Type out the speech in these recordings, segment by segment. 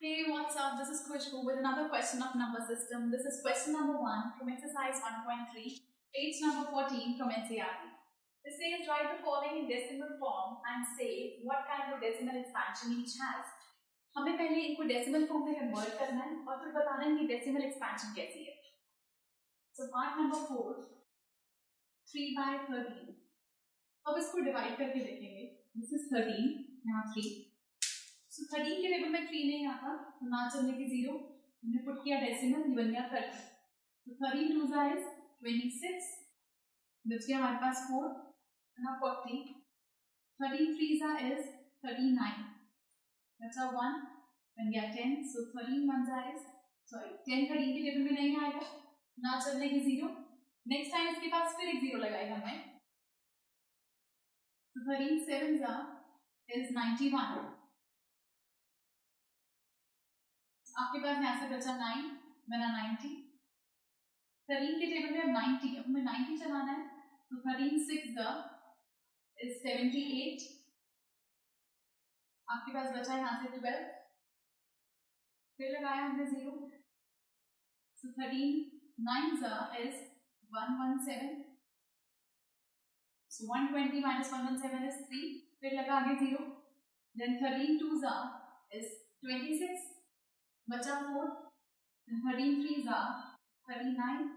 Hey, what's up? This is Kushbu with another question of number system. This is question number 1 from exercise 1.3, page number 14 from NCERT. It says write the following in decimal form and say what kind of decimal expansion each has. हमें पहले इनको decimal form में convert करना है और फिर बताना है कि डेसिमल एक्सपेंशन कैसी है so part number four three by thirteen अब इसको डिवाइड करके देखेंगे दिस इज थर्टीन यहाँ थ्री So thirteen के टेबल में थ्री नहीं आता तो ना चलने की ज़ीरो हमने पुट किया डेसिमल ये बन गया थर्टी तो थर्टीन टू जा इज़ ट्वेंटी सिक्स बच गया हमारे पास फोर ना forty thirteen three is thirty nine बचा वन बन गया टेन सो थर्टीन वन जा इज़ सॉरी टेन थर्टीन के टेबल में नहीं आएगा, ना चलने की ज़ीरो नेक्स्ट टाइम इसके पास फिर एक ज़ीरो लगाएगा हमें। Thirteen seven is ninety one आपके पास यहाँ से बचा नाइन बना नाइनटी थर्टीन के टेबल में अब नाइनटी अब हमें नाइनटी चलाना है तो thirteen six is seventy eight आपके पास बचा यहाँ से ट्वेल्व फिर लगाया हमने zero so thirteen nine is one one seven so one twenty minus one one seven is three फिर लगा आगे zero then thirteen two is twenty six बचा four thirteen three thirty nine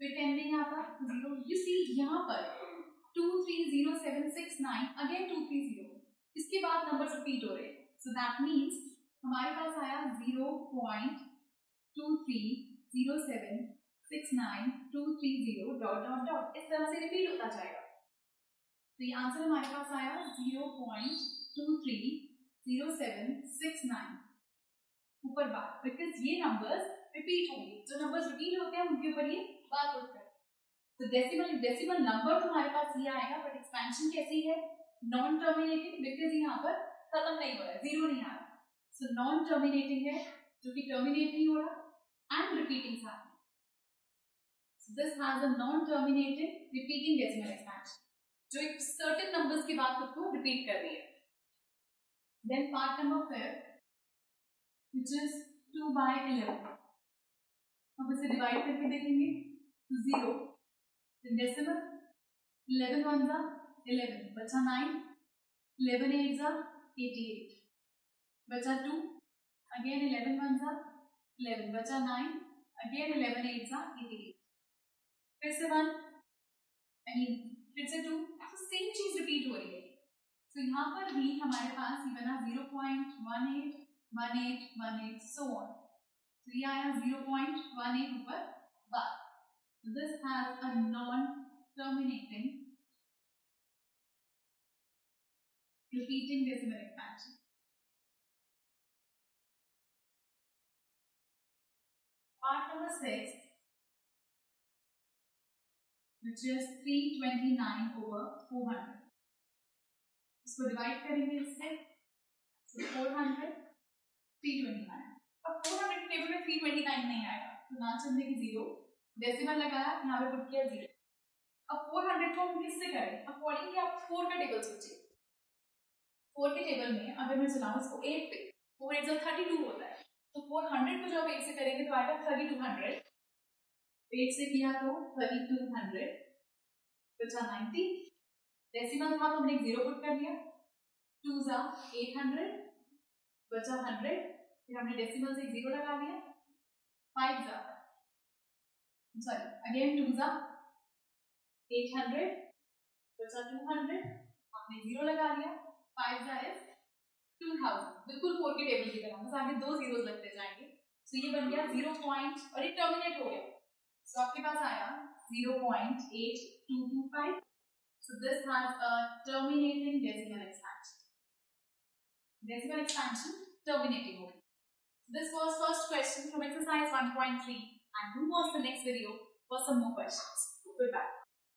फिर टेन नहीं आता ज़ीरो यू सी यहाँ पर two three zero seven six nine again two three zero इसके बाद नंबर रिपीट हो रहे सो दैट मीन्स हमारे पास आया zero point two three zero seven six nine two three zero dot dot dot इस तरह से रिपीट होता जाएगा। तो ये आंसर हमारे पास आया zero point two three zero seven six nine ऊपर बात बिकॉज़ ये नंबर्स रिपीट होंगे। जो नंबर्स रिपीट होते हैं, उनके ऊपर ये बात कोड है। तो डेसिमल डेसिमल नंबर तो हमारे पास ये आएगा बट एक्सपेंशन कैसी है? नॉन टर्मिनेटिंग बिकॉज़ यहाँ पर खत्म नहीं हो रहा है ज़ीरो नहीं आ रहा। सो नॉन टर्मिनेटिंग है, जो कि टर्मिनेट नहीं हो रहा एंड रिपीटिंग साथ में। So this has a non terminating repeating decimal expansion जो एक सर्टेन नंबर्स की बात करते को रिपीट कर रही है। Then part number fifth which is two by eleven अब इसे डिवाइड करके देखेंगे तो ज़ीरो डेसिमल इलेवन वन जा इलेवन बचा नाइन इलेवन एट जा एटी एट बचा टू अगेन इलेवन वन जा इलेवन बचा नाइन अगेन इलेवन एट जा एटी एट फिर से वन आई मीन फिर से टू तो सेम चीज़ रिपीट हो रही है. तो यहाँ पर भी हमारे पास ये बना zero point one eight 18, 18, so on. So ये आया 0.18 ऊपर बार. So this has a non-terminating repeating decimal expansion. Part number six, which is 329 over 400. इसको डिवाइड करेंगे इससे so 400 329 अब 400 टेबल में 329 नहीं आएगा ना चलने की ज़ीरो डेसिमल लगाया यहाँ पे पुट किया ज़ीरो अब 400 को हम किससे करें? अकॉर्डिंग आप 4 का टेबल सोचिए। 4 के टेबल में अगर मैं चलाऊं इसको 8 पे 4 एट थर्टी टू होता तो 400 को जब 8 से करेंगे तो तो कर दिया टू जा बचा हंड्रेड फिर हमने डेसिमल से ज़ीरो लगा दिया। फाइव जा। सॉरी अगेन टू जा। एट हंड्रेड बचा टू हंड्रेड हमने ज़ीरो लगा दिया। फाइव जा इज़ टू थाउज़ेंड बिल्कुल फोर के टेबल की तरह, बस आगे दो जीरोस लगते जाएँगे। सो ये बन गया ज़ीरो पॉइंट और ये टर्मिनेट हो गया। सो आपके पास आया zero point eight two two five so this has a terminating decimal expansion decimal expansion terminating over. This was first question from exercise 1.3 and do watch the next video for some more questions. Goodbye.